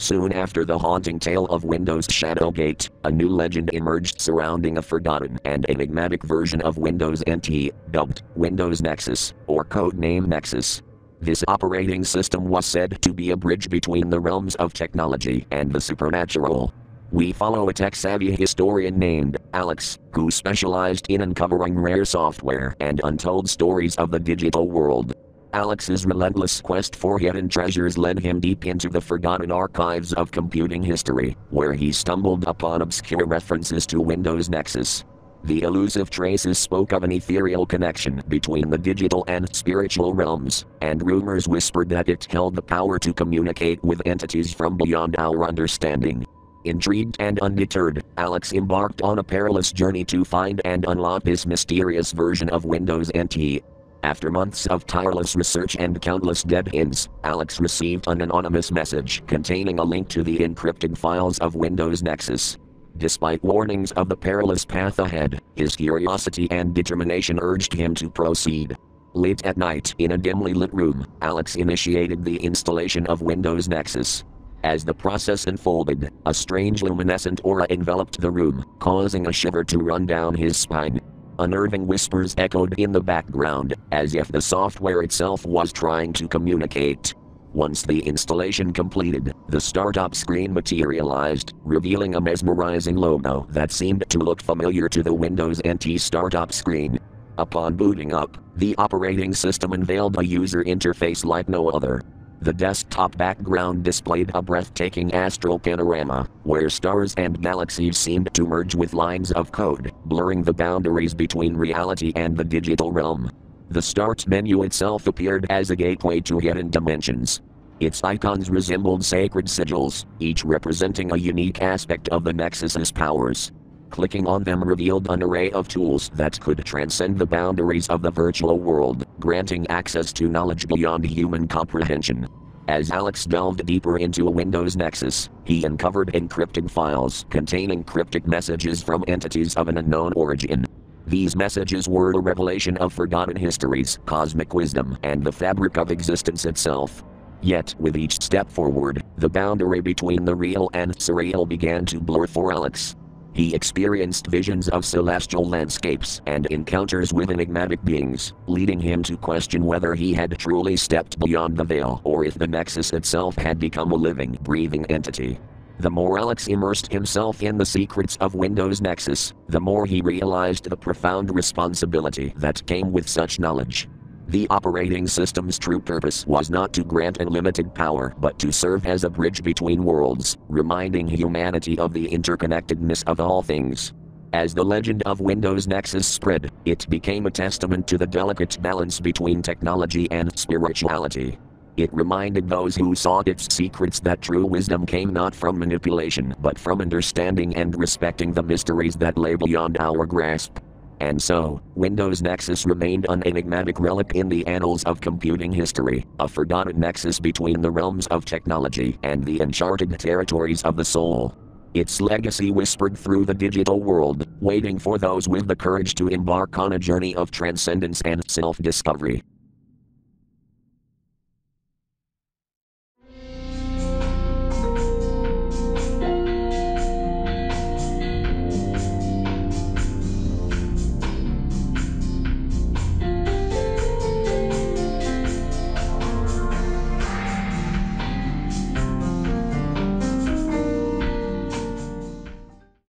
Soon after the haunting tale of Windows Shadowgate, a new legend emerged surrounding a forgotten and enigmatic version of Windows NT, dubbed Windows Nexus, or codename Nexus. This operating system was said to be a bridge between the realms of technology and the supernatural. We follow a tech savvy historian named Alex, who specialized in uncovering rare software and untold stories of the digital world. Alex's relentless quest for hidden treasures led him deep into the forgotten archives of computing history, where he stumbled upon obscure references to Windows Nexus. The elusive traces spoke of an ethereal connection between the digital and spiritual realms, and rumors whispered that it held the power to communicate with entities from beyond our understanding. Intrigued and undeterred, Alex embarked on a perilous journey to find and unlock this mysterious version of Windows NT. After months of tireless research and countless dead ends, Alex received an anonymous message containing a link to the encrypted files of Windows Nexus. Despite warnings of the perilous path ahead, his curiosity and determination urged him to proceed. Late at night, in a dimly lit room, Alex initiated the installation of Windows Nexus. As the process unfolded, a strange luminescent aura enveloped the room, causing a shiver to run down his spine. Unnerving whispers echoed in the background, as if the software itself was trying to communicate. Once the installation completed, the startup screen materialized, revealing a mesmerizing logo that seemed to look familiar to the Windows NT startup screen. Upon booting up, the operating system unveiled a user interface like no other. The desktop background displayed a breathtaking astral panorama, where stars and galaxies seemed to merge with lines of code, blurring the boundaries between reality and the digital realm. The Start menu itself appeared as a gateway to hidden dimensions. Its icons resembled sacred sigils, each representing a unique aspect of the Nexus's powers. Clicking on them revealed an array of tools that could transcend the boundaries of the virtual world, granting access to knowledge beyond human comprehension. As Alex delved deeper into a Windows Nexus, he uncovered encrypted files containing cryptic messages from entities of an unknown origin. These messages were a revelation of forgotten histories, cosmic wisdom, and the fabric of existence itself. Yet, with each step forward, the boundary between the real and surreal began to blur for Alex. He experienced visions of celestial landscapes and encounters with enigmatic beings, leading him to question whether he had truly stepped beyond the veil or if the Nexus itself had become a living, breathing entity. The more Alex immersed himself in the secrets of Windows Nexus, the more he realized the profound responsibility that came with such knowledge. The operating system's true purpose was not to grant unlimited power but to serve as a bridge between worlds, reminding humanity of the interconnectedness of all things. As the legend of Windows Nexus spread, it became a testament to the delicate balance between technology and spirituality. It reminded those who sought its secrets that true wisdom came not from manipulation but from understanding and respecting the mysteries that lay beyond our grasp. And so, Windows Nexus remained an enigmatic relic in the annals of computing history, a forgotten nexus between the realms of technology and the uncharted territories of the soul. Its legacy whispered through the digital world, waiting for those with the courage to embark on a journey of transcendence and self discovery.